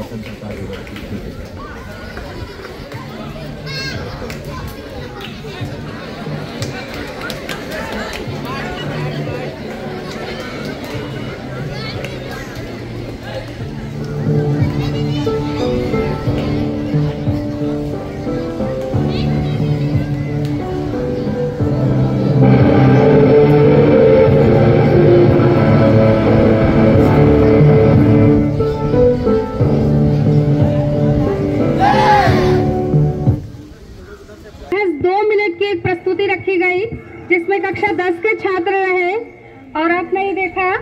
स्वतंत्रता दिवस की शुभेच्छा गई जिसमें कक्षा दस के छात्र रहे। और आपने ये देखा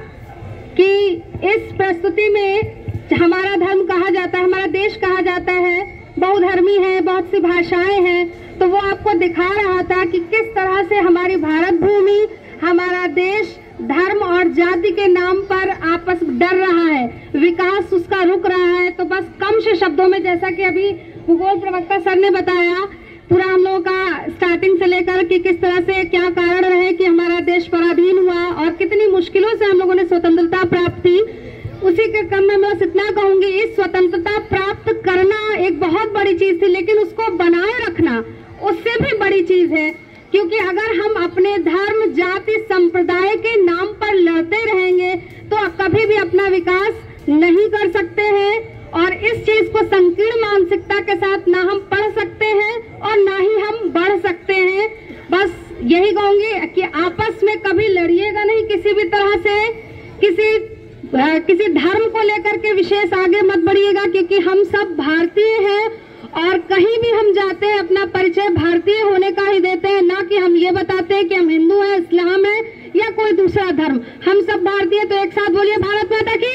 कि इस प्रस्तुति में हमारा धर्म कहा जाता है, हमारा देश कहा जाता है। बहुधर्मी है, बहुत सी भाषाएँ हैं। तो वो आपको दिखा रहा था कि किस तरह से हमारी भारत भूमि, हमारा देश, धर्म और जाति के नाम पर आपस डर रहा है। विकास उसका रुक रहा है। तो बस कम से शब्दों में जैसा कि अभी भूगोल प्रवक्ता सर ने बताया पूरा हम लोगों का स्टार्टिंग से लेकर कि किस तरह से क्या कारण रहे कि हमारा देश पराधीन हुआ और कितनी मुश्किलों से हम लोगों ने स्वतंत्रता प्राप्त की। उसी के क्रम में बस इतना कहूँगी, इस स्वतंत्रता प्राप्त करना एक बहुत बड़ी चीज़ थी, लेकिन उसको बनाए रखना उससे भी बड़ी चीज़ है, क्योंकि अगर हम अपने धर्म, जाति, संप्रदाय के नाम पर लड़ते रहेंगे तो कभी भी अपना विकास नहीं कर सकते हैं, और इस चीज़ को संकीर्ण मानसिकता के साथ ना हम पढ़ सकते और ना ही हम बढ़ सकते हैं। बस यही कहूँगी कि आपस में कभी लड़िएगा नहीं किसी भी तरह से। किसी आ, किसी धर्म को लेकर के विशेष आगे मत बढ़िएगा क्योंकि हम सब भारतीय हैं और कहीं भी हम जाते हैं अपना परिचय भारतीय होने का ही देते हैं ना कि हम ये बताते हैं कि हम हिंदू हैं इस्लाम है या कोई दूसरा धर्म। हम सब भारतीय तो एक साथ बोलिए भारत माता की